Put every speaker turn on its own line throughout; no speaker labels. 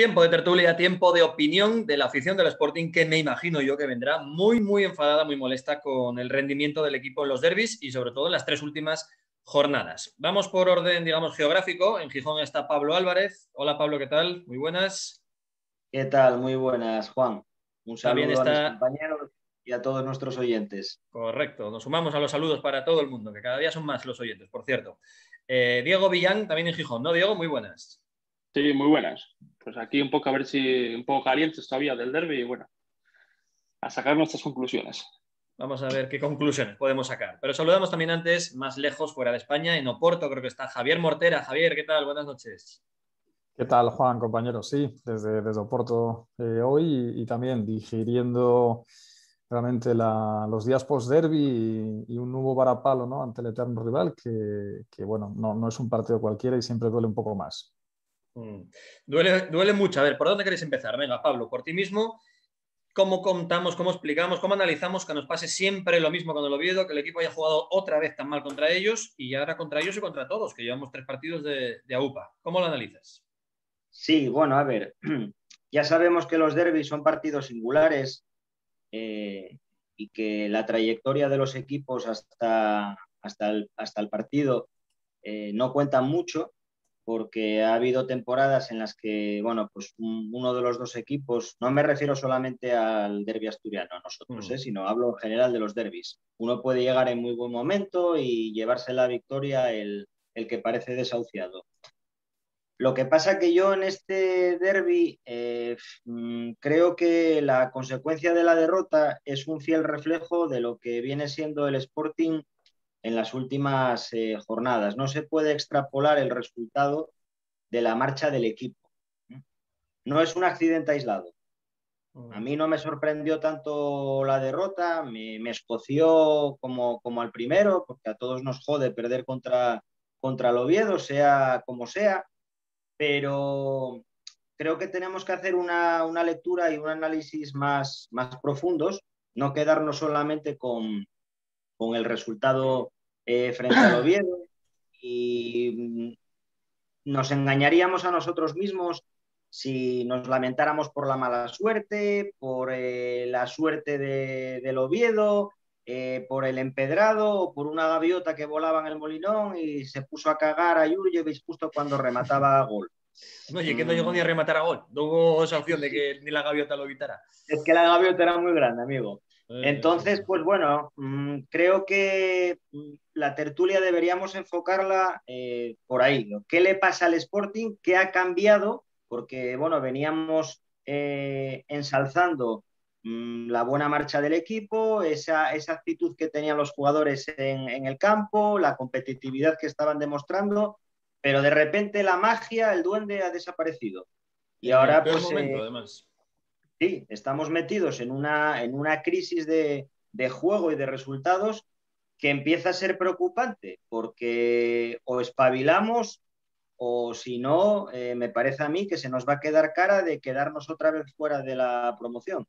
Tiempo de tertulia, tiempo de opinión de la afición del Sporting, que me imagino yo que vendrá muy, muy enfadada, muy molesta con el rendimiento del equipo en los derbis y sobre todo en las tres últimas jornadas. Vamos por orden, digamos, geográfico. En Gijón está Pablo Álvarez. Hola Pablo, ¿qué tal? Muy buenas.
¿Qué tal? Muy buenas, Juan. Un saludo a mis compañeros y a todos nuestros oyentes.
Correcto, nos sumamos a los saludos para todo el mundo, que cada día son más los oyentes, por cierto. Eh, Diego Villán, también en Gijón, ¿no, Diego? Muy buenas.
Sí, muy buenas. Pues aquí un poco a ver si un poco calientes todavía del derby y bueno, a sacar nuestras conclusiones.
Vamos a ver qué conclusiones podemos sacar. Pero saludamos también antes, más lejos, fuera de España, en Oporto, creo que está Javier Mortera. Javier, ¿qué tal? Buenas noches.
¿Qué tal, Juan, compañero? Sí, desde, desde Oporto eh, hoy y, también digiriendo realmente los días post-derby y, un nuevo varapalo ¿no? ante el eterno rival que, que bueno, no, no, es un partido cualquiera y siempre duele un poco más.
Mm. Duele, duele mucho. A ver, ¿por dónde queréis empezar? Venga, Pablo, por ti mismo. ¿Cómo contamos, cómo explicamos, cómo analizamos que nos pase siempre lo mismo con el Oviedo, que el equipo haya jugado otra vez tan mal contra ellos y ahora contra ellos y contra todos, que llevamos tres partidos de, de AUPA? ¿Cómo lo analizas?
Sí, bueno, a ver, ya sabemos que los derbis son partidos singulares eh, y que la trayectoria de los equipos hasta, hasta, el, hasta el partido eh, no cuenta mucho porque ha habido temporadas en las que, bueno, pues uno de los dos equipos, no me refiero solamente al derby asturiano, a nosotros, mm. ¿eh? sino hablo en general de los derbis. Uno puede llegar en muy buen momento y llevarse la victoria el, que parece desahuciado. Lo que pasa que yo en este derby eh, mm, creo que la consecuencia de la derrota es un fiel reflejo de lo que viene siendo el Sporting en las últimas eh, jornadas. No se puede extrapolar el resultado de la marcha del equipo. No es un accidente aislado. A mí no me sorprendió tanto la derrota, me, escoció como, como al primero, porque a todos nos jode perder contra, contra el Oviedo, sea como sea, pero creo que tenemos que hacer una, una lectura y un análisis más, más profundos, no quedarnos solamente con, con el resultado eh, frente al Oviedo y mm, nos engañaríamos a nosotros mismos si nos lamentáramos por la mala suerte, por eh, la suerte del Oviedo, eh, por el empedrado o por una gaviota que volaba en el molinón y se puso a cagar a Jurjevic justo cuando remataba a gol.
Oye, que no llegó ni a rematar a gol. No hubo esa opción de que ni la gaviota lo evitara.
Es que la gaviota era muy grande, amigo. Entonces, pues bueno, mm, creo que mm, la tertulia deberíamos enfocarla eh, por ahí. ¿Qué le pasa al Sporting? ¿Qué ha cambiado? Porque, bueno, veníamos eh, ensalzando mm, la buena marcha del equipo, esa, actitud que tenían los jugadores en, el campo, la competitividad que estaban demostrando, pero de repente la magia, el duende ha desaparecido. Y ahora, pues.
Momento, eh, además
sí, estamos metidos en una, en una crisis de, juego y de resultados que empieza a ser preocupante, porque o espabilamos o si no, eh, me parece a mí que se nos va a quedar cara de quedarnos otra vez fuera de la promoción.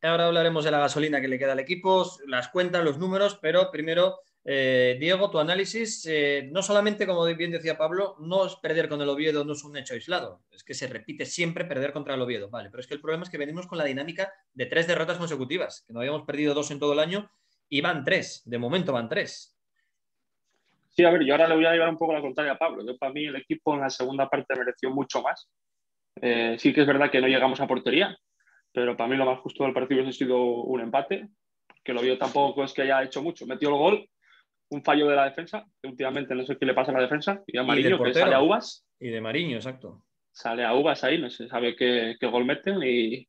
Ahora hablaremos de la gasolina que le queda al equipo, las cuentas, los números, pero primero eh, Diego, tu análisis, eh, no solamente, como bien decía Pablo, no es perder con el Oviedo, no es un hecho aislado, es que se repite siempre perder contra el Oviedo, vale, pero es que el problema es que venimos con la dinámica de tres derrotas consecutivas, que no habíamos perdido dos en todo el año y van tres, de momento van tres.
Sí, a ver, yo ahora le voy a llevar un poco la contraria a Pablo. Yo, para mí el equipo en la segunda parte mereció mucho más. Eh, sí que es verdad que no llegamos a portería, pero para mí lo más justo del partido ha sido un empate, que lo vio tampoco es que haya hecho mucho. Metió el gol, un fallo de la defensa, que últimamente no sé qué le pasa a la defensa, y a Mariño, que sale a uvas.
Y de Mariño, exacto.
Sale a uvas ahí, no se sabe qué, gol meten, y,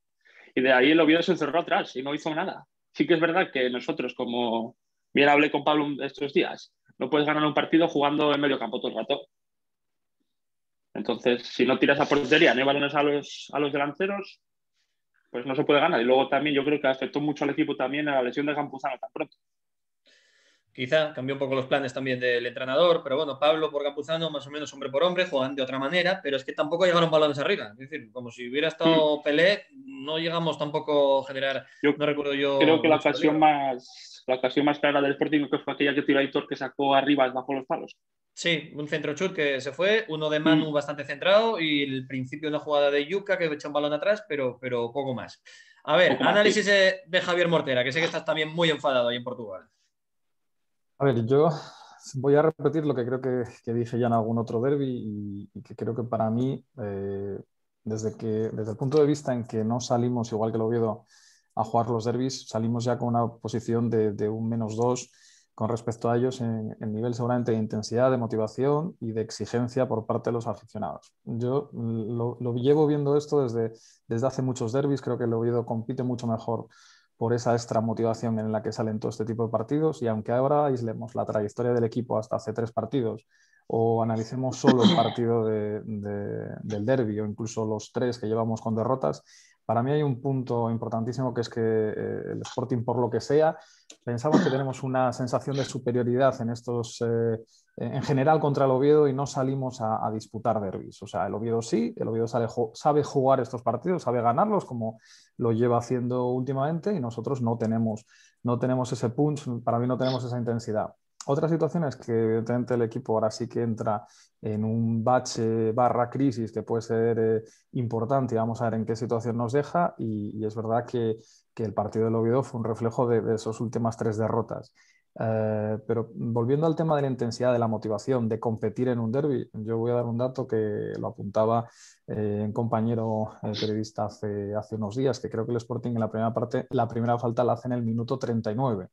de ahí el Oviedo se encerró atrás y no hizo nada. Sí que es verdad que nosotros, como bien hablé con Pablo estos días, no puedes ganar un partido jugando en medio campo todo el rato. Entonces, si no tiras a portería ni balones a los, a los delanteros, pues no se puede ganar. Y luego también yo creo que afectó mucho al equipo también a la lesión de Campuzano tan pronto.
Quizá cambió un poco los planes también del entrenador, pero bueno, Pablo por Campuzano, más o menos hombre por hombre, juegan de otra manera, pero es que tampoco llegaron balones arriba. Es decir, como si hubiera estado Pelé, no llegamos tampoco a generar. no recuerdo yo.
Creo que la ocasión más, la ocasión más clara del Sporting fue aquella que tiró Aitor que sacó arriba bajo los palos.
Sí, un centro chut que se fue, uno de Manu mm. bastante centrado y el principio de una jugada de Yuca que echa un balón atrás, pero, pero poco más. A ver, análisis de Javier Mortera, que sé que estás también muy enfadado ahí en Portugal.
A ver, yo voy a repetir lo que creo que, dije ya en algún otro derby y, que creo que para mí, eh, desde, que, desde el punto de vista en que no salimos, igual que lo Oviedo, a jugar los derbis, salimos ya con una posición de, un menos dos con respecto a ellos en, nivel seguramente de intensidad, de motivación y de exigencia por parte de los aficionados. Yo lo, llevo viendo esto desde, desde hace muchos derbis, creo que el Oviedo compite mucho mejor por esa extra motivación en la que salen todo este tipo de partidos. Y aunque ahora aislemos la trayectoria del equipo hasta hace tres partidos o analicemos solo el partido del derby o incluso los tres que llevamos con derrotas, para mí hay un punto importantísimo que es que eh, el Sporting, por lo que sea, pensamos que tenemos una sensación de superioridad en estos, eh, en general contra el Oviedo y no salimos a, disputar derbis. O sea, el Oviedo sí, el Oviedo sabe jugar estos partidos, sabe ganarlos como lo lleva haciendo últimamente y nosotros no tenemos, no tenemos ese punch, para mí no tenemos esa intensidad. Otra situación es que evidentemente el equipo ahora sí que entra en un bache barra crisis que puede ser eh, importante y vamos a ver en qué situación nos deja y, es verdad que, el partido del Oviedo fue un reflejo de, de esas últimas tres derrotas. Eh, pero volviendo al tema de la intensidad, de la motivación, de competir en un derby, yo voy a dar un dato que lo apuntaba eh, un compañero periodista hace, hace unos días, que creo que el Sporting en la primera parte, la primera falta la hace en el minuto 39.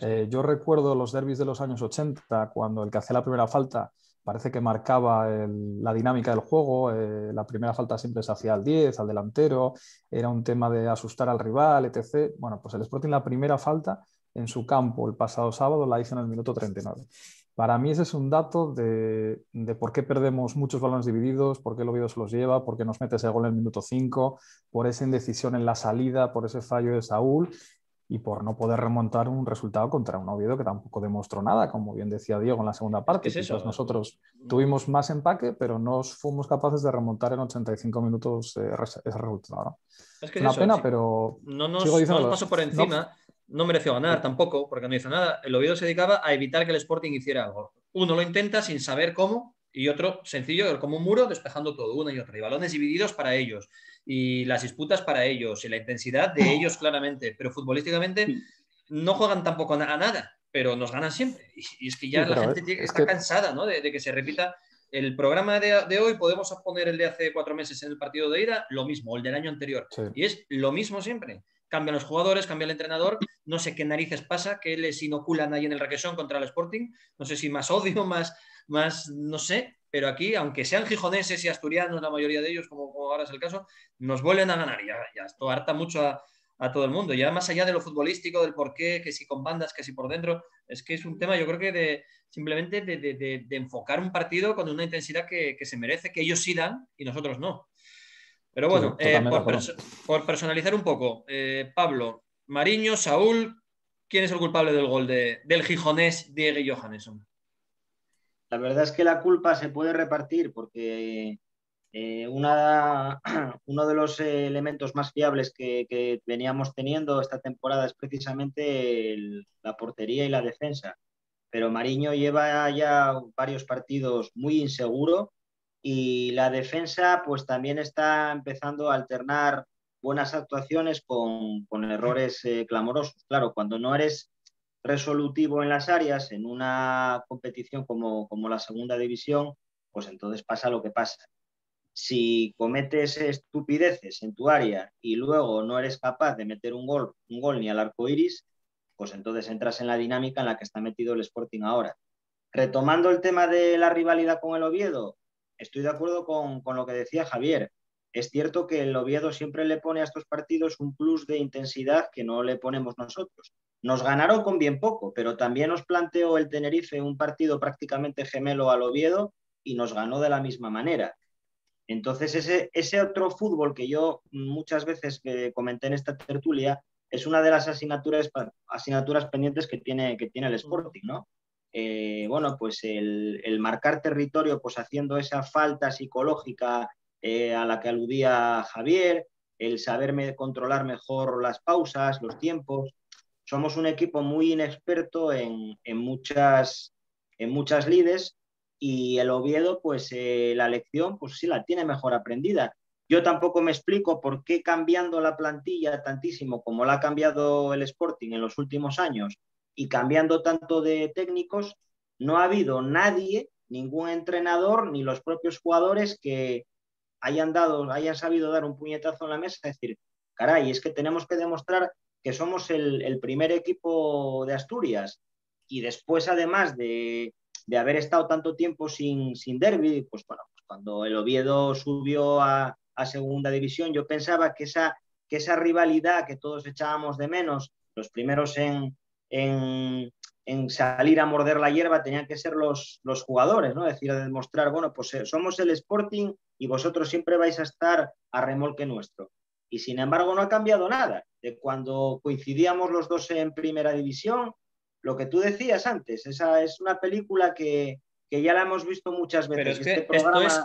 Eh, yo recuerdo los derbis de los años 80, cuando el que hacía la primera falta parece que marcaba la dinámica del juego, eh, la primera falta siempre se hacía al 10, al delantero, era un tema de asustar al rival, etc. Bueno, pues el Sporting la primera falta en su campo el pasado sábado la hizo en el minuto 39. Para mí ese es un dato de, por qué perdemos muchos balones divididos, por qué el Oviedo se los lleva, por qué nos mete ese gol en el minuto 5, por esa indecisión en la salida, por ese fallo de Saúl y por no poder remontar un resultado contra un Oviedo que tampoco demostró nada, como bien decía Diego en la segunda parte. Es eso? Nosotros tuvimos más empaque, pero no fuimos capaces de remontar en 85 minutos ese resultado.
Es que una pena, pero no nos, pasó por encima. No, mereció ganar tampoco, porque no hizo nada. El Oviedo se dedicaba a evitar que el Sporting hiciera algo. Uno lo intenta sin saber cómo, y otro sencillo, como un muro, despejando todo, una y otra. Y balones divididos para ellos y las disputas para ellos y la intensidad de ellos claramente, pero futbolísticamente no juegan tampoco a nada, pero nos ganan siempre. Y, es que ya la gente está cansada ¿no? de, que se repita el programa de, hoy, podemos poner el de hace cuatro meses en el partido de ida, lo mismo, el del año anterior. Y es lo mismo siempre. Cambian los jugadores, cambia el entrenador, no sé qué narices pasa, que les inoculan ahí en el requesón contra el Sporting, no sé si más odio, más, más no sé, pero aquí, aunque sean gijoneses y asturianos, la mayoría de ellos, como, ahora es el caso, nos vuelven a ganar. Ya, ya esto harta mucho a, todo el mundo. Ya más allá de lo futbolístico, del por qué, que si con bandas, que si por dentro, es que es un tema, yo creo que de simplemente de, enfocar un partido con una intensidad que, se merece, que ellos sí dan y nosotros no. Pero bueno, eh, por, personalizar un poco, eh, Pablo, Mariño, Saúl, ¿quién es el culpable del gol del gijonés Diego Johannesson?
La verdad es que la culpa se puede repartir porque eh, uno de los elementos más fiables que, veníamos teniendo esta temporada es precisamente la portería y la defensa. Pero Mariño lleva ya varios partidos muy inseguro y la defensa pues también está empezando a alternar buenas actuaciones con, errores eh, clamorosos. Claro, cuando no eres resolutivo en las áreas, en una competición como, como la segunda división, pues entonces pasa lo que pasa. Si cometes estupideces en tu área y luego no eres capaz de meter un gol, un gol ni al arco iris, pues entonces entras en la dinámica en la que está metido el Sporting ahora. Retomando el tema de la rivalidad con el Oviedo, estoy de acuerdo con, con lo que decía Javier. Es cierto que el Oviedo siempre le pone a estos partidos un plus de intensidad que no le ponemos nosotros. Nos ganaron con bien poco, pero también nos planteó el Tenerife un partido prácticamente gemelo al Oviedo y nos ganó de la misma manera. Entonces, ese, otro fútbol que yo muchas veces comenté en esta tertulia, es una de las asignaturas, pendientes que tiene, el Sporting, ¿no? Eh, bueno, pues el, marcar territorio, pues haciendo esa falta psicológica eh, a la que aludía Javier, el saberme controlar mejor las pausas, los tiempos. Somos un equipo muy inexperto en, muchas, en muchas lides y el Oviedo, pues eh, la lección, pues sí la tiene mejor aprendida. Yo tampoco me explico por qué cambiando la plantilla tantísimo como la ha cambiado el Sporting en los últimos años y cambiando tanto de técnicos, no ha habido nadie, ningún entrenador ni los propios jugadores que hayan dado, hayan sabido dar un puñetazo en la mesa y decir, caray, es que tenemos que demostrar que somos el, primer equipo de Asturias. Y después, además de, haber estado tanto tiempo sin, sin derby, pues bueno, pues cuando el Oviedo subió a, a segunda división. Yo pensaba que esa, que esa rivalidad que todos echábamos de menos, los primeros en, en, salir a morder la hierba tenían que ser los, los jugadores, ¿no? Es decir, demostrar, bueno, pues eh, somos el Sporting y vosotros siempre vais a estar a remolque nuestro. Y sin embargo no ha cambiado nada. De cuando coincidíamos los dos en primera división, lo que tú decías antes, esa es una película que, ya la hemos visto muchas veces.
Pero es que esto es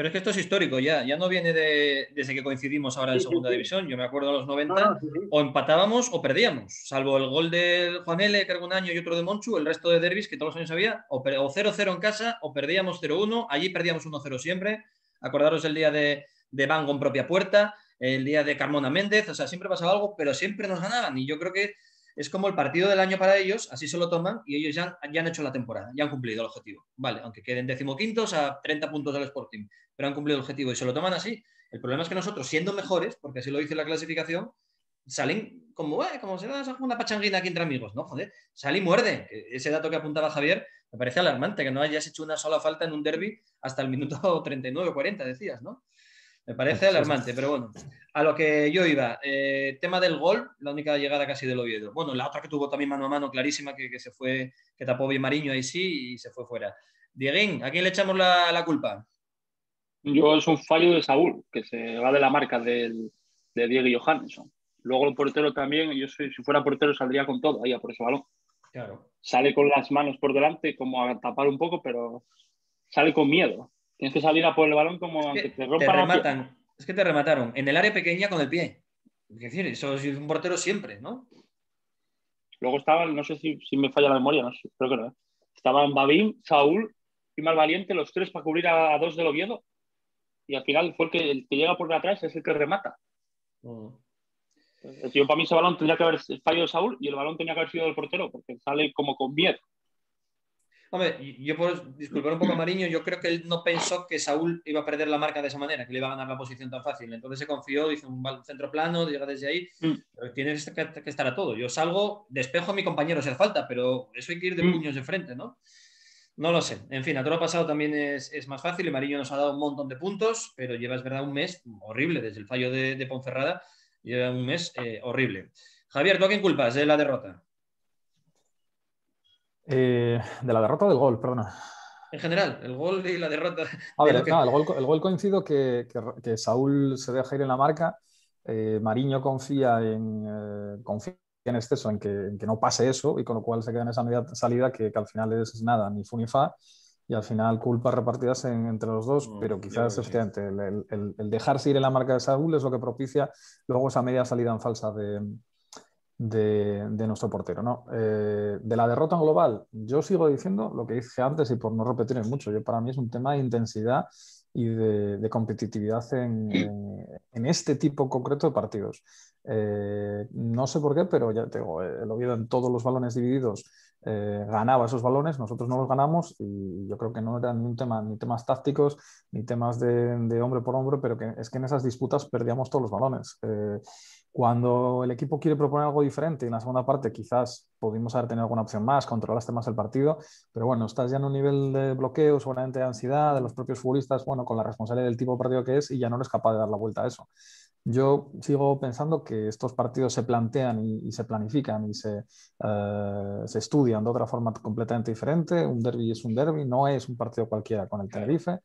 pero es que esto es histórico ya, ya no viene de, desde que coincidimos ahora en segunda división. Yo me acuerdo de los 90, o empatábamos o perdíamos, salvo el gol de Juan L, que un año, y otro de Monchu, el resto de derbis que todos los años había, o 0-0 en casa, o perdíamos 0-1, allí perdíamos 1-0 siempre. Acordaros el día de, de Bango en propia puerta, el día de Carmona Méndez, o sea, siempre pasaba algo, pero siempre nos ganaban. Y yo creo que es como el partido del año para ellos, así se lo toman y ellos ya, ya han hecho la temporada, ya han cumplido el objetivo. Vale, aunque queden decimoquintos a 30 puntos del Sporting, pero han cumplido el objetivo y se lo toman así. El problema es que nosotros, siendo mejores, porque así lo dice la clasificación, salen como, eh, como se va a una pachanguina aquí entre amigos, ¿no? Joder, sale y muerde. Ese dato que apuntaba Javier me parece alarmante, que no hayas hecho una sola falta en un derby hasta el minuto 39 o 40, decías, ¿no? Me parece alarmante, pero bueno. A lo que yo iba, eh, tema del gol, la única llegada casi del Oviedo. Bueno, la otra que tuvo también mano a mano clarísima, que, se fue, que tapó bien Mariño ahí sí y se fue fuera. Dieguín, ¿a quién le echamos la, culpa?
Yo es un fallo de Saúl, que se va de la marca del, de Diego y Johansson. Luego el portero también, yo si fuera portero saldría con todo ahí a por ese balón.
Claro.
Sale con las manos por delante como a tapar un poco, pero sale con miedo. Tienes que salir a por el balón como aunque te rompan
rematan. Es que te remataron en el área pequeña con el pie. Es decir, eso es un portero siempre, ¿no?
Luego estaban, no sé si, me falla la memoria, no sé, creo que no. ¿eh? Estaban Babín, Saúl y Malvaliente, los tres para cubrir a, dos del Oviedo. Y al final fue el que, el que llega por detrás, es el que remata. Mm. Yo, para mí ese balón tendría que haber fallado Saúl y el balón tenía que haber sido del portero, porque sale como con miedo.
Hombre, yo por disculpar un poco a Mariño, yo creo que él no pensó que Saúl iba a perder la marca de esa manera, que le iba a ganar la posición tan fácil. Entonces se confió, hizo un centro plano, llega desde ahí. Mm. Pero tienes que, estar a todo. Yo salgo, despejo a mi compañero si hace falta, pero eso hay que ir de mm. puños de frente, ¿no? No lo sé. En fin, a todo lo pasado también es, más fácil y Mariño nos ha dado un montón de puntos, pero lleva, es verdad, un mes horrible desde el fallo de, Ponferrada. Lleva un mes eh, horrible. Javier, ¿tú a quién culpas de la derrota?
Eh, de la derrota del gol, perdona.
En general, el gol y la derrota.
A ver, el, gol, el, gol, coincido que, que, Saúl se deja ir en la marca. Eh, Mariño confía en, eh, confía en exceso en que, que, no pase eso y con lo cual se queda en esa media salida que, que al final es nada, ni fu ni fa. Y al final culpas repartidas entre los dos, mm, pero quizás efectivamente el, el, el, dejarse ir en la marca de Saúl es lo que propicia luego esa media salida en falsa de, de, nuestro portero. ¿no? Eh, de la derrota global, yo sigo diciendo lo que dije antes y por no repetir mucho, yo para mí es un tema de intensidad y de, competitividad en, en, este tipo concreto de partidos. Eh, no sé por qué, pero ya tengo el Oviedo en todos los balones divididos eh, ganaba esos balones, nosotros no los ganamos y yo creo que no eran ni, un tema, ni temas tácticos ni temas de, de, hombre por hombre, pero que es que en esas disputas perdíamos todos los balones. Cuando el equipo quiere proponer algo diferente, en la segunda parte quizás pudimos haber tenido alguna opción más, controlaste más el partido, pero bueno, estás ya en un nivel de bloqueo, seguramente de ansiedad de los propios futbolistas, bueno, con la responsabilidad del tipo de partido que es y ya no eres capaz de dar la vuelta a eso. Yo sigo pensando que estos partidos se plantean y, se planifican y se, eh, se, estudian de otra forma completamente diferente. Un derby es un derby, no es un partido cualquiera con el Tenerife.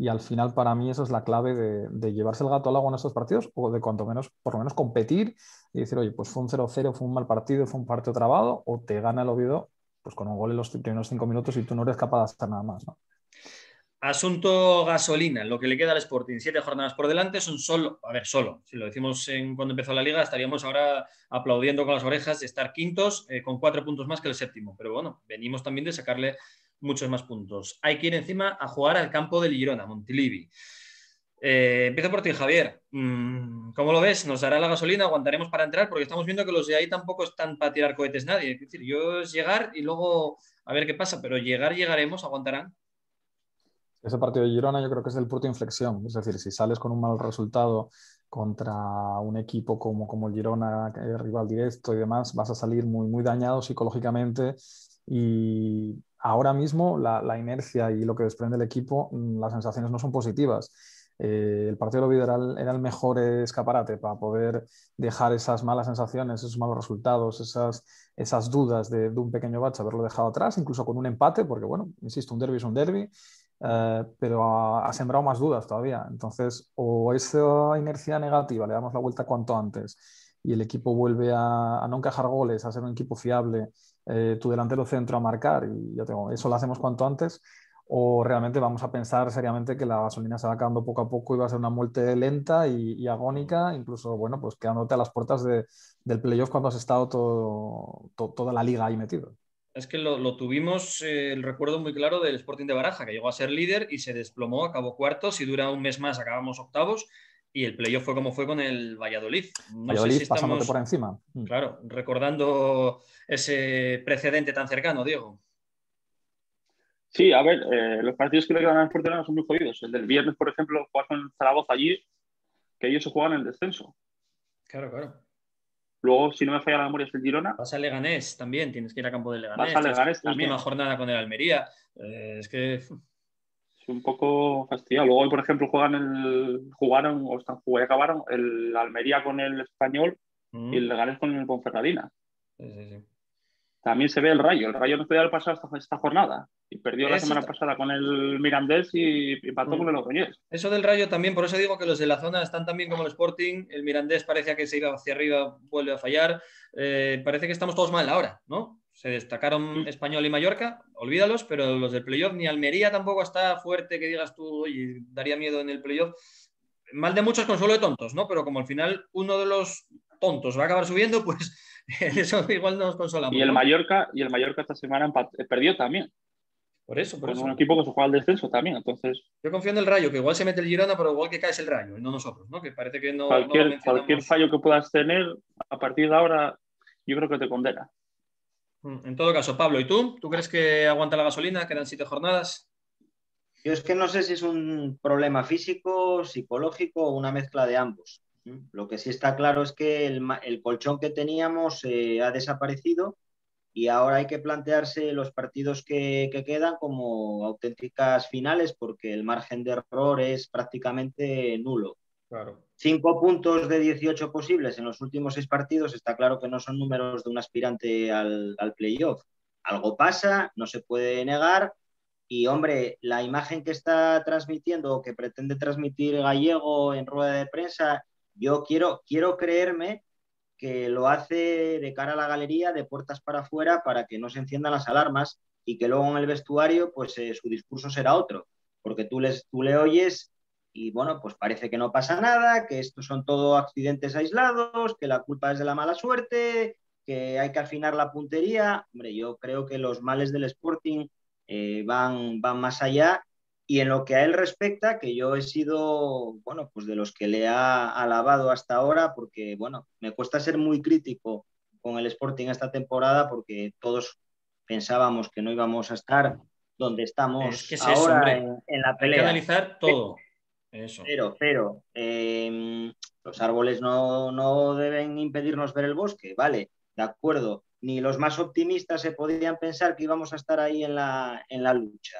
Y al final para mí eso es la clave de, llevarse el gato al agua en estos partidos o de cuanto menos, por lo menos competir y decir, oye, pues fue un 0-0, fue un mal partido, fue un partido trabado o te gana el Oviedo pues con un gol en los primeros cinco minutos y tú no eres capaz de hacer nada más.
Asunto gasolina, lo que le queda al Sporting, siete jornadas por delante, son solo, a ver, solo, si lo decimos cuando empezó la liga, estaríamos ahora aplaudiendo con las orejas de estar quintos eh, con cuatro puntos más que el séptimo, pero bueno, venimos también de sacarle muchos más puntos. Hay que ir encima a jugar al campo del Girona, Montilivi. Eh, empiezo por ti, Javier. Mm, ¿Cómo lo ves? ¿Nos dará la gasolina? ¿Aguantaremos para entrar? Porque estamos viendo que los de ahí tampoco están para tirar cohetes nadie. Es decir, yo es llegar y luego a ver qué pasa, pero llegar, llegaremos, aguantarán.
Ese partido de Girona yo creo que es el punto de inflexión. Es decir, si sales con un mal resultado contra un equipo como, como Girona, es rival directo y demás, vas a salir muy, muy dañado psicológicamente. Y ahora mismo la, inercia y lo que desprende el equipo, mm, las sensaciones no son positivas. Eh, el partido de Oviedo era, el, mejor escaparate para poder dejar esas malas sensaciones, esos malos resultados, esas, esas dudas de, un pequeño bache, haberlo dejado atrás, incluso con un empate, porque bueno, insisto, un derby es un derby eh, pero ha, sembrado más dudas todavía. Entonces, o esa inercia negativa le damos la vuelta cuanto antes y el equipo vuelve a, no encajar goles, a ser un equipo fiable, eh, tu delantero centro a marcar, y ya tengo, eso lo hacemos cuanto antes, o realmente vamos a pensar seriamente que la gasolina se va acabando poco a poco y va a ser una muerte lenta y, agónica, incluso, bueno, pues quedándote a las puertas del playoff cuando has estado toda la liga ahí metido
es que lo, tuvimos, eh, el recuerdo muy claro del Sporting de Baraja, que llegó a ser líder y se desplomó, acabó cuartos y dura un mes más, acabamos octavos y el playoff fue como fue con el Valladolid.
Valladolid pasándote por encima.
Mm. Claro, recordando ese precedente tan cercano, Diego.
Sí, a ver, eh, los partidos que le quedan al Sporting son muy jodidos. El del viernes, por ejemplo, jugar con Zaragoza allí, que ellos se juegan en el descenso.
Claro, claro.
Luego, si no me falla la memoria, es el Girona.
Vas a Leganés también, tienes que ir a campo de Leganés.
Vas a Leganés también.
Última jornada con el Almería. Eh, es que.
Un poco fastidiado. Luego, hoy, por ejemplo, juegan el, jugaron o están, acabaron el Almería con el Español y el Leganés con el Ponferradina. Sí, sí, sí también se ve el Rayo. El Rayo no podía haber pasado esta, jornada y perdió la semana pasada con el Mirandés y empató con el Logroñés.
Eso del Rayo también, por eso digo que los de la zona están también como el Sporting. El Mirandés parecía que se iba hacia arriba, vuelve a fallar. Eh, parece que estamos todos mal ahora, ¿no? Se destacaron Español y Mallorca, olvídalos, pero los del playoff, ni Almería tampoco está fuerte que digas tú, oye, daría miedo en el playoff. Mal de muchos, consuelo de tontos, ¿no? Pero como al final uno de los tontos va a acabar subiendo, pues eso igual nos consolamos.
Y el, Mallorca, y el Mallorca esta semana eh, perdió también.
Por eso, por eso.
un equipo que se juega al descenso también, entonces...
Yo confío en el Rayo, que igual se mete el Girona, pero igual que cae el Rayo, no nosotros, ¿no? Que parece que no...
Cualquier, cualquier fallo que puedas tener, a partir de ahora, yo creo que te condena.
Mm, en todo caso, Pablo, ¿y tú? ¿Tú crees que aguanta la gasolina? ¿Quedan siete jornadas?
Yo es que no sé si es un problema físico, psicológico o una mezcla de ambos. Lo que sí está claro es que el, colchón que teníamos eh, ha desaparecido y ahora hay que plantearse los partidos que, quedan como auténticas finales porque el margen de error es prácticamente nulo. Cinco puntos de 18 posibles en los últimos seis partidos está claro que no son números de un aspirante al, al playoff. Algo pasa, no se puede negar, y hombre, la imagen que está transmitiendo o que pretende transmitir Gallego en rueda de prensa yo quiero, quiero creerme que lo hace de cara a la galería, de puertas para afuera, para que no se enciendan las alarmas y que luego en el vestuario pues eh, su discurso será otro, porque tú, les, tú le oyes y bueno, pues parece que no pasa nada, que estos son todo accidentes aislados, que la culpa es de la mala suerte, que hay que afinar la puntería. Hombre, yo creo que los males del Sporting eh, van, van más allá y en lo que a él respecta, que yo he sido, bueno, pues de los que le ha alabado hasta ahora, porque, bueno, me cuesta ser muy crítico con el Sporting esta temporada, porque todos pensábamos que no íbamos a estar donde estamos ahora en, la pelea.
Hay que analizar todo.
Pero, pero, em, los árboles no, no deben impedirnos ver el bosque, ¿vale? De acuerdo. Ni los más optimistas se podían pensar que íbamos a estar ahí en la, en la lucha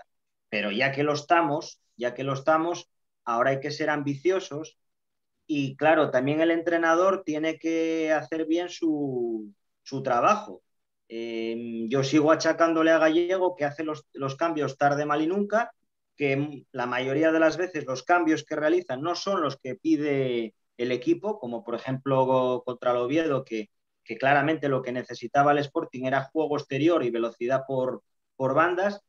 pero ya que lo estamos, ya que lo estamos, ahora hay que ser ambiciosos y claro, también el entrenador tiene que hacer bien su, trabajo. Em, yo sigo achacándole a Gallego que hace los, cambios tarde, mal y nunca, que la mayoría de las veces los cambios que realizan no son los que pide el equipo, como por ejemplo contra el Oviedo, que, claramente lo que necesitaba el Sporting era juego exterior y velocidad por, bandas,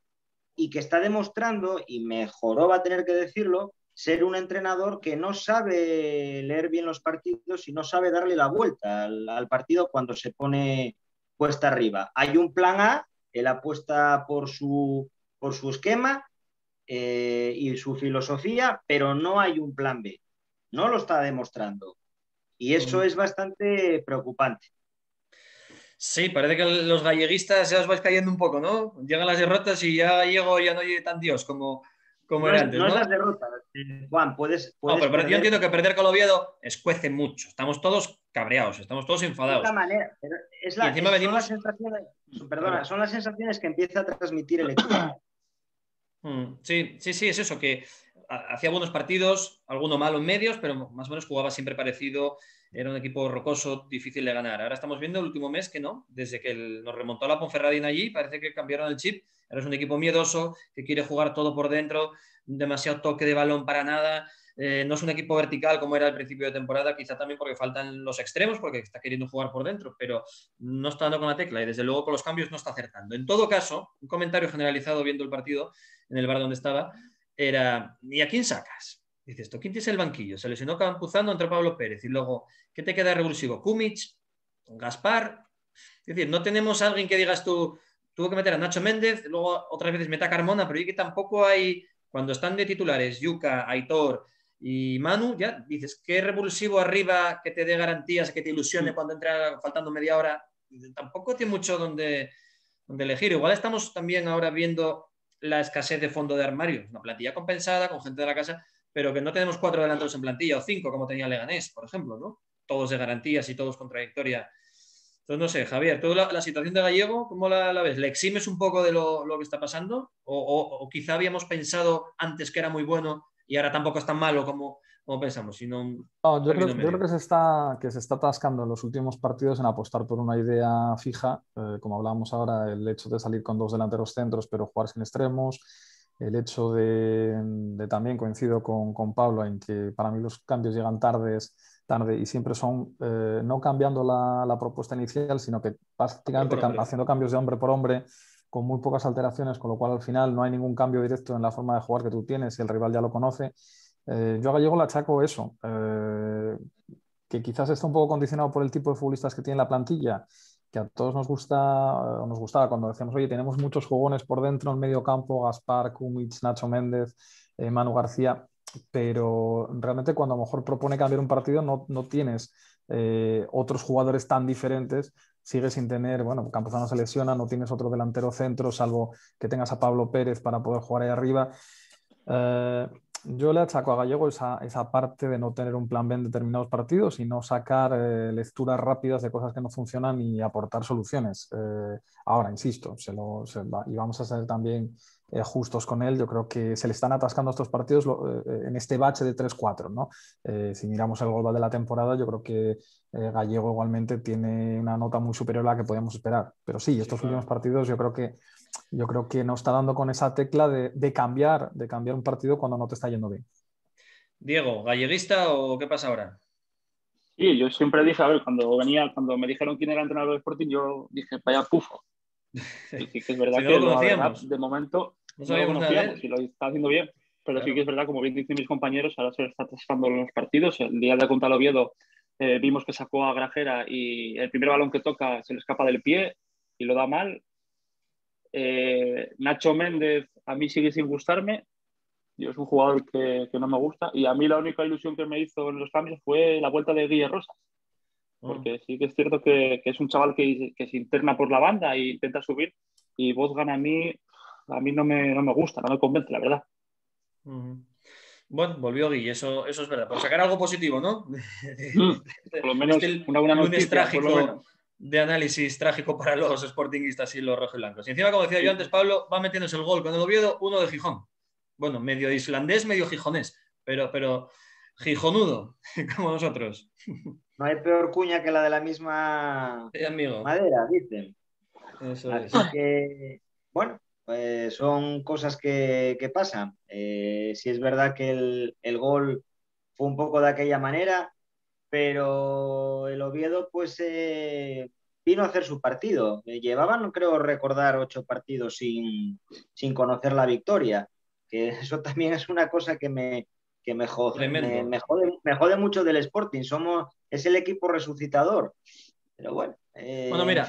y que está demostrando, y mejoró va a tener que decirlo, ser un entrenador que no sabe leer bien los partidos y no sabe darle la vuelta al, partido cuando se pone puesta arriba. Hay un plan A, él apuesta por su, por su esquema eh, y su filosofía, pero no hay un plan B. No lo está demostrando. Y eso mm. es bastante preocupante.
Sí, parece que los galleguistas ya os vais cayendo un poco, ¿no? Llegan las derrotas y ya llego, ya no hay tan Dios como, como era antes.
No,
es
las derrotas, eh, Juan, puedes.
no, pero, yo entiendo que perder con Oviedo escuece mucho. Estamos todos cabreados, estamos todos enfadados.
Es la manera, es la, encima son, las sensaciones, perdona, son las sensaciones que empieza a transmitir el equipo.
Mm, sí, sí, sí, es eso, que hacía buenos partidos, alguno malo en medios, pero más o menos jugaba siempre parecido. Era un equipo rocoso, difícil de ganar. Ahora estamos viendo el último mes que no, desde que nos remontó la Ponferradina allí, parece que cambiaron el chip. Ahora es un equipo miedoso, que quiere jugar todo por dentro, demasiado toque de balón para nada. Eh, no es un equipo vertical como era al principio de temporada, quizá también porque faltan los extremos, porque está queriendo jugar por dentro, pero no está dando con la tecla y desde luego con los cambios no está acertando. En todo caso, un comentario generalizado viendo el partido en el bar donde estaba, era, ¿y a quién sacas? Dices, ¿tú quién tienes el banquillo? Se lesionó Campuzano entre Pablo Pérez y luego, ¿qué te queda revulsivo? Kumic, Gaspar. Es decir, no tenemos a alguien que digas tú, tuvo que meter a Nacho Méndez, luego otras veces meta a Carmona, pero y que tampoco hay, cuando están de titulares, Yuca, Aitor y Manu, ya dices, ¿qué revulsivo arriba que te dé garantías, que te ilusione cuando entra faltando media hora? Tampoco tiene mucho donde, donde elegir. Igual estamos también ahora viendo la escasez de fondo de armario. Una plantilla compensada con gente de la casa, pero que no tenemos cuatro delanteros en plantilla o cinco como tenía Leganés, por ejemplo, ¿no? Todos de garantías y todos con trayectoria. Entonces, no sé, Javier, toda la, situación de Gallego, ¿cómo la, ves? ¿Le eximes un poco de lo, que está pasando? O, quizá habíamos pensado antes que era muy bueno y ahora tampoco es tan malo como, pensamos? Sino
no, yo, creo, que, se está, que se está atascando en los últimos partidos en apostar por una idea fija, eh, como hablábamos ahora, el hecho de salir con dos delanteros centros pero jugar sin extremos, el hecho de, también coincido con, con, Pablo en que para mí los cambios llegan tardes, tarde y siempre son eh, no cambiando la, la, propuesta inicial, sino que prácticamente haciendo cambios de hombre por hombre con muy pocas alteraciones, con lo cual al final no hay ningún cambio directo en la forma de jugar que tú tienes y el rival ya lo conoce. Eh, yo a Gallego le achaco eso, eh, que quizás está un poco condicionado por el tipo de futbolistas que tiene la plantilla, que a todos nos gusta, nos gustaba cuando decíamos, oye, tenemos muchos jugones por dentro en medio campo, Gaspar, Kumic, Nacho Méndez, eh, Manu García, pero realmente cuando a lo mejor propone cambiar un partido no, no tienes otros jugadores tan diferentes, sigues sin tener, bueno, Campuzano se lesiona, no tienes otro delantero centro, salvo que tengas a Pablo Pérez para poder jugar ahí arriba yo le achaco a Gallego esa, parte de no tener un plan B en determinados partidos y no sacar eh, lecturas rápidas de cosas que no funcionan y aportar soluciones. Eh, ahora, insisto, y vamos a ser también eh, justos con él, yo creo que se le están atascando estos partidos en este bache de 3-4. ¿no? si miramos el gol de la temporada, yo creo que Gallego igualmente tiene una nota muy superior a la que podíamos esperar. Pero sí, estos últimos partidos yo creo que yo creo que no está dando con esa tecla de, cambiar, de cambiar un partido cuando no te está yendo bien.
Diego, ¿galleguista o qué pasa ahora?
Sí, yo siempre dije, a ver, cuando venía, cuando me dijeron quién era el entrenador de Sporting, yo dije, vaya pufo. Y que es verdad que de momento no, lo conocíamos y lo está haciendo bien. Pero sí que es verdad, como bien dicen mis compañeros, ahora se está atrasando en los partidos. El día de contra el Oviedo eh, vimos que sacó a Grajera y el primer balón que toca se le escapa del pie y lo da mal. Eh, Nacho Méndez a mí sigue sin gustarme. Yo es un jugador que, no me gusta. Y a mí la única ilusión que me hizo en los cambios fue la vuelta de Guille Rosas. Mm. Porque sí que es cierto que, es un chaval que, se interna por la banda e intenta subir. Y gana a mí, a mí no me, no me gusta, no me convence, la verdad.
Bueno, volvió Guille, eso, eso es verdad. Por sacar algo positivo, ¿no?
Mm. por lo menos una buena noticia. Por lo menos
de análisis trágico para los sportingistas y los rojos y blancos. Y encima, como decía yo antes, Pablo va metiéndose el gol con el Oviedo, uno de Gijón. Bueno, medio islandés, medio gijonés, pero, pero gijonudo, como nosotros.
No hay peor cuña que la de la misma
amigo.
madera, dicen. Eso es. que, bueno, pues son cosas que, pasan. Eh, si es verdad que el, gol fue un poco de aquella manera, pero el Oviedo pues eh, vino a hacer su partido. Llevaban, creo recordar, ocho partidos sin, sin conocer la victoria, que eso también es una cosa que me, que me jode, me, jode, mucho del Sporting. Somos, es el equipo resucitador. Pero bueno.
Eh, bueno, mira,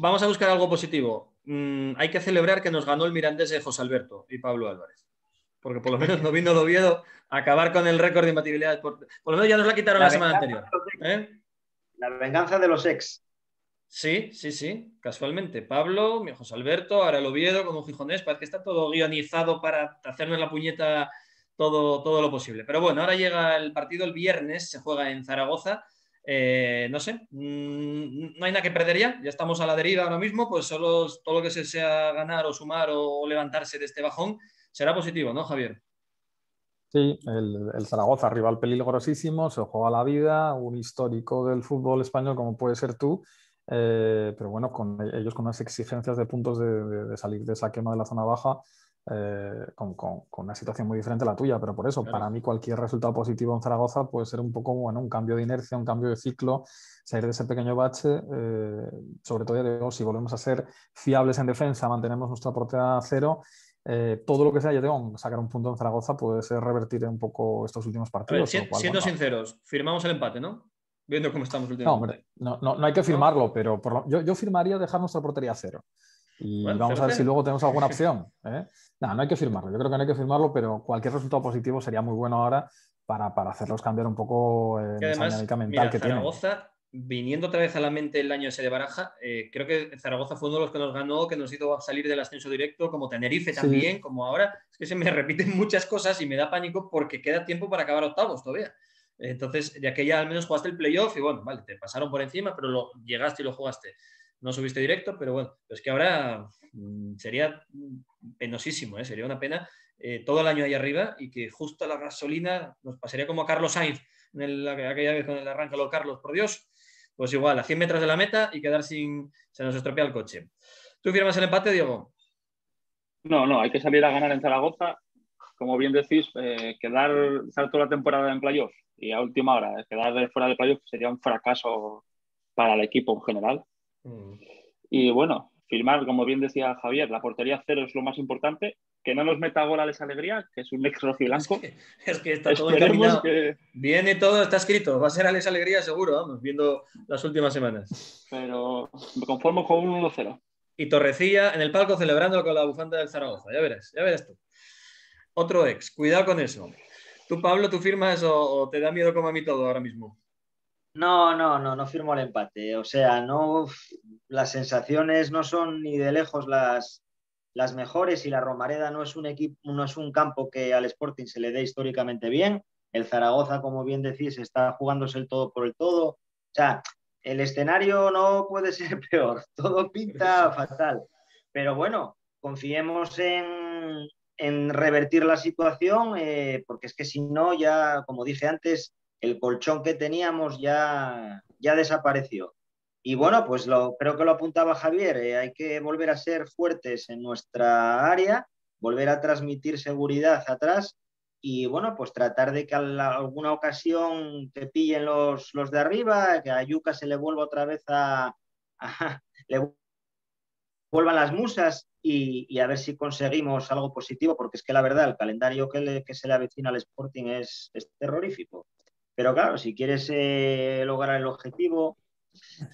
vamos a buscar algo positivo. Mm, hay que celebrar que nos ganó el Mirandés de José Alberto y Pablo Álvarez. Porque por lo menos no vino Oviedo a acabar con el récord de imbatibilidad. Por, por lo menos ya nos la quitaron la, semana anterior. ¿eh?
La venganza de los ex.
Sí, sí, sí, casualmente. Pablo, mi José Alberto, ahora el Oviedo con un gijonés, parece que está todo guionizado para hacernos la puñeta todo, todo lo posible. Pero bueno, ahora llega el partido el viernes, se juega en Zaragoza. Eh, no sé, mm, no hay nada que perder ya, ya estamos a la deriva ahora mismo, pues solo todo lo que se sea ganar o sumar o levantarse de este bajón será positivo, ¿no, Javier?
Sí, el, Zaragoza, rival peligrosísimo, se juega la vida, un histórico del fútbol español como puede ser tú, eh, pero bueno, con ellos con unas exigencias de puntos de salir de esa quema de la zona baja eh, con, una situación muy diferente a la tuya, pero por eso, para mí cualquier resultado positivo en Zaragoza puede ser un poco bueno, un cambio de inercia, un cambio de ciclo, salir de ese pequeño bache, eh, sobre todo si volvemos a ser fiables en defensa, mantenemos nuestra portería a cero. Eh, todo lo que sea, ya tengo, sacar un punto en Zaragoza puede ser revertir un poco estos últimos partidos.
siendo sinceros, firmamos el empate, ¿no? Viendo cómo estamos últimamente.
No, no, no, hay que firmarlo, pero yo, yo firmaría dejar nuestra portería a cero. Y vamos a ver si luego tenemos alguna opción. ¿eh? No, no hay que firmarlo. Yo creo que no hay que firmarlo, pero cualquier resultado positivo sería muy bueno ahora para, para hacerlos cambiar un poco
eh, esa dinámica mental que Zaragoza, viniendo otra vez a la mente el año ese de Baraja, eh, creo que Zaragoza fue uno de los que nos ganó, que nos hizo salir del ascenso directo, como Tenerife también, como ahora. Es que se me repiten muchas cosas y me da pánico porque queda tiempo para acabar octavos todavía. Entonces, de aquella al menos jugaste el playoff y bueno, vale, te pasaron por encima, pero lo, llegaste y lo jugaste no subiste directo, pero bueno, es que ahora mm, sería penosísimo, ¿eh? sería una pena eh, todo el año ahí arriba y que justo la gasolina nos pasaría como a Carlos Sainz en aquella vez con el arranque lo Carlos, por Dios, pues igual, a 100 metros de la meta y quedar sin, se nos estropea el coche. ¿Tú firmas el empate, Diego?
No, no, hay que salir a ganar en Zaragoza. Como bien decís, eh, quedar, estar toda la temporada en playoff y a última hora quedar fuera de playoff sería un fracaso para el equipo en general. Mm. Y bueno, firmar, como bien decía Javier, la portería cero es lo más importante. Que no nos meta gol a Alegría, que es un ex rojiblanco.
Es que, es que está todo encaminado. Viene todo, está escrito. Va a ser Alex Alegría seguro, vamos, viendo las últimas semanas.
Pero me conformo con un 1-0.
Y Torrecilla en el palco celebrando con la bufanda del Zaragoza. Ya verás, ya verás tú. Otro ex, cuidado con eso. ¿Tú, Pablo, tú firmas o te da miedo como a mí todo ahora mismo?
No, no, no, no firmo el empate. O sea, no, las sensaciones no son ni de lejos las, las mejores y la Romareda no es un equipo, no es un campo que al Sporting se le dé históricamente bien. El Zaragoza, como bien decís, está jugándose el todo por el todo. O sea, el escenario no puede ser peor. Todo pinta fatal. Pero bueno, confiemos en, en revertir la situación, eh, porque es que si no, ya, como dije antes, el colchón que teníamos ya, ya desapareció. Y bueno, pues lo, creo que lo apuntaba Javier, eh, hay que volver a ser fuertes en nuestra área, volver a transmitir seguridad atrás y bueno, pues tratar de que alguna ocasión te pillen los, los de arriba, que a Yuca se le vuelva otra vez a, le vuelvan las musas y, a ver si conseguimos algo positivo, porque es que la verdad el calendario que, que se le avecina al Sporting es, es terrorífico. Pero claro, si quieres eh, lograr el objetivo,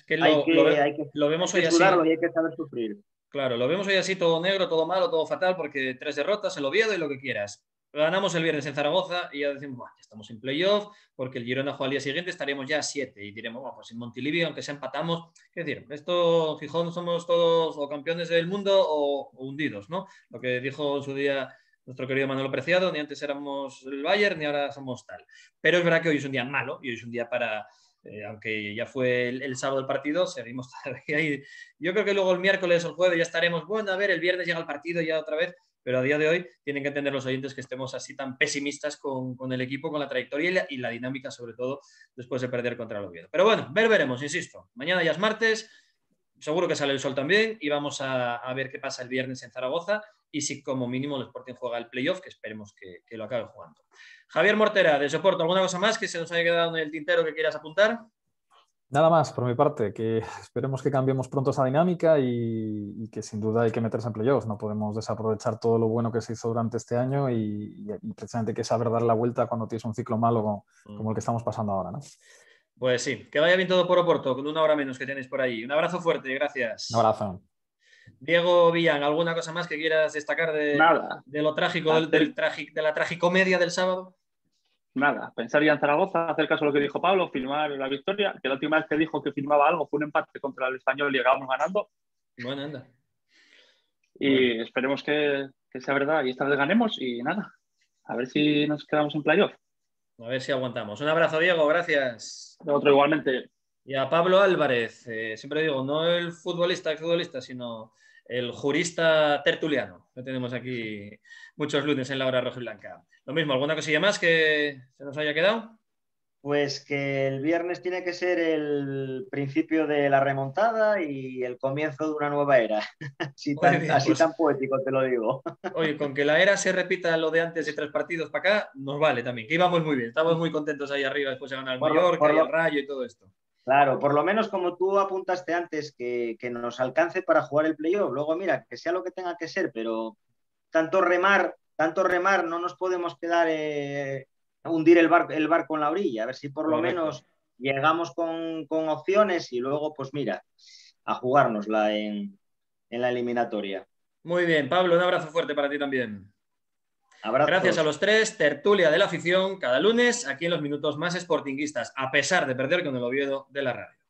hay, que, lo, vemos hoy así.
y hay que saber sufrir.
Claro, lo vemos hoy así todo negro, todo malo, todo fatal, porque tres derrotas, el Oviedo y lo que quieras. Ganamos el viernes en Zaragoza y ya decimos, ya estamos en playoff, porque el Girona juega al día siguiente, estaremos ya a siete. Y diremos, bueno, pues en Montilivio, aunque se empatamos, es decir, esto, Gijón, somos todos o campeones del mundo o, o hundidos, ¿no? Lo que dijo en su día nuestro querido Manuel Preciado, ni antes éramos el Bayern, ni ahora somos tal. Pero es verdad que hoy es un día malo y hoy es un día para, eh, aunque ya fue el, sábado el partido, seguimos ahí. Yo creo que luego el miércoles o el jueves ya estaremos, bueno, a ver, el viernes llega el partido ya otra vez, pero a día de hoy tienen que entender los oyentes que estemos así tan pesimistas con, el equipo, con la trayectoria y la, dinámica, sobre todo después de perder contra el Oviedo. Pero bueno, ver veremos, insisto. Mañana ya es martes, seguro que sale el sol también y vamos a, a ver qué pasa el viernes en Zaragoza y si como mínimo el Sporting juega el playoff, que esperemos que, que lo acabe jugando. Javier Mortera, de Soporto, ¿alguna cosa más que se nos haya quedado en el tintero que quieras apuntar?
Nada más por mi parte, que esperemos que cambiemos pronto esa dinámica y, que sin duda hay que meterse en playoffs. No podemos desaprovechar todo lo bueno que se hizo durante este año y, precisamente que saber dar la vuelta cuando tienes un ciclo malo como, como, el que estamos pasando ahora. ¿no?
Pues sí, que vaya bien todo por Oporto, con una hora menos que tenéis por ahí. Un abrazo fuerte, gracias.
Un abrazo.
Diego Villan, ¿alguna cosa más que quieras destacar de, de lo trágico, del, del de la tragicomedia del sábado?
nada, pensar ya en Zaragoza, hacer caso a lo que dijo Pablo, firmar la victoria, que la última vez que dijo que firmaba algo fue un empate contra el español y llegamos ganando.
Bueno, anda.
Y esperemos que, sea verdad y esta vez ganemos y nada, a ver si nos quedamos en playoff.
A ver si aguantamos. Un abrazo, Diego, gracias.
Otro igualmente.
Y a Pablo Álvarez, eh, siempre digo, no el futbolista, el futbolista, sino el jurista tertuliano, que tenemos aquí muchos lunes en la hora roja y blanca. Lo mismo, ¿alguna cosilla más que se nos haya quedado?
Pues que el viernes tiene que ser el principio de la remontada y el comienzo de una nueva era. así, tan, pues tan, poético te lo digo.
Oye, con que la era se repita lo de antes de tres partidos para acá, nos vale también, que íbamos muy bien. Estamos muy contentos ahí arriba después de ganar el Mallorca el Rayo y todo esto.
Claro, por lo menos como tú apuntaste antes, que, nos alcance para jugar el playoff. Luego, mira, que sea lo que tenga que ser, pero tanto remar, tanto remar, no nos podemos quedar eh, hundir el, bar, el barco en la orilla. A ver si por lo menos llegamos con, opciones y luego, pues mira, a jugárnosla en, en la eliminatoria.
Muy bien, Pablo, un abrazo fuerte para ti también. Gracias a los tres, tertulia de la afición, cada lunes aquí en los minutos más sportinguistas, a pesar de perder con el Oviedo de la radio.